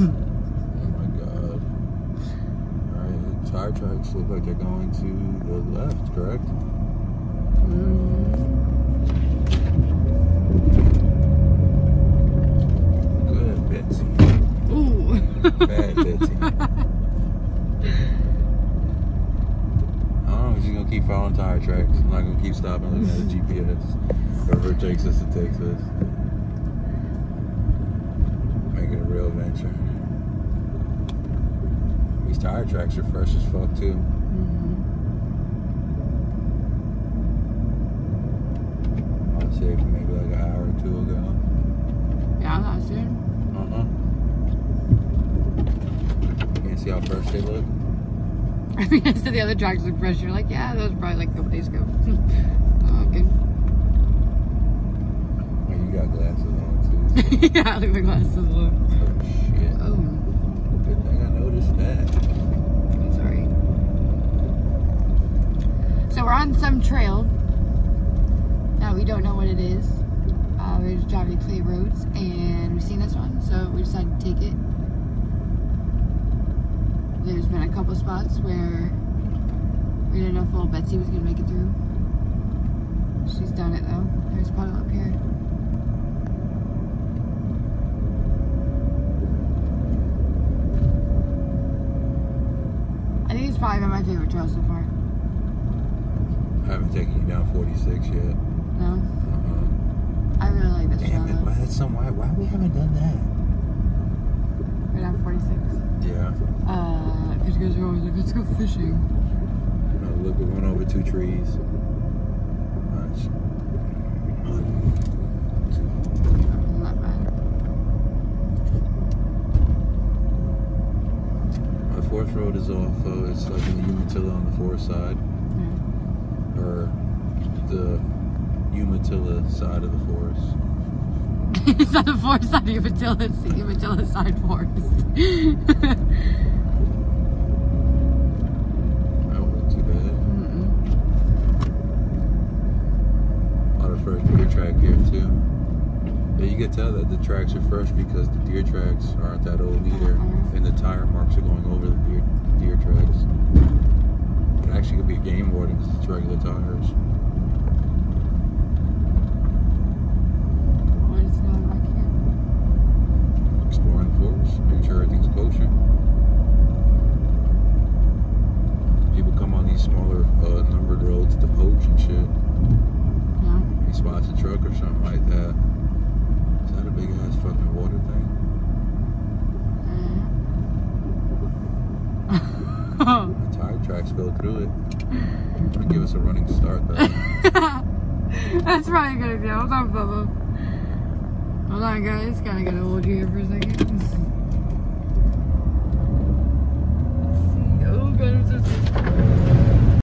oh my god. Alright, tire tracks look like they're going to the left, correct? Good, Betsy. Ooh. Bad Betsy. I don't know, we're just gonna keep following tire tracks. I'm not gonna keep stopping looking at the GPS. Wherever it takes us, it takes us. Make it a real adventure. Tire tracks are fresh as fuck too. Mhm. I'd say from maybe like an hour or two ago. Yeah, that's it. Uh huh. Can't see how fresh they look. I mean, I said the other tracks look fresh. You're like, yeah, that was probably like a couple days ago. oh, good. Oh, you got glasses on too. so- yeah, I look my glasses low. oh shit. Oh, Good thing I noticed that. I'm sorry. So we're on some trail. Now we don't know what it is. Uh, we're just driving clay roads, and we've seen this one, so we decided to take it. There's been a couple spots where we didn't know if little Betsy was gonna make it through. She's done it though. There's a puddle up here. I think it's probably been my favorite trail so far. I haven't taken you down 46 yet. No, Uh-huh. I really like this Damn it, why that's some why why we haven't done that? We're down 46. Yeah. Uh, because you guys are always like, let's go fishing. Oh, look, we went over two trees. Nice. Not bad. The fourth road is off. Uh, it's like in the Umatilla on the forest side. Or the Umatilla side of the forest. it's not the forest side of Umatilla, it's the Umatilla side forest. That wasn't too bad. Mm-mm. A lot of fresh deer track here too. Yeah, you can tell that the tracks are fresh because the deer tracks aren't that old either, and the tire marks are going over the deer, deer tracks. Actually could be a game warden because it's regular tires. What is going back here? Exploring the forest, making sure everything's kosher. People come on these smaller uh, numbered roads to poach and shit. He spots a truck or something like that. Is that a big ass fucking water thing? Uh. The tire tracks go through it. Gonna give us a running start though. That's probably a good idea. Hold on, Bubba. Hold on, guys. Gotta get a hold you here for a second.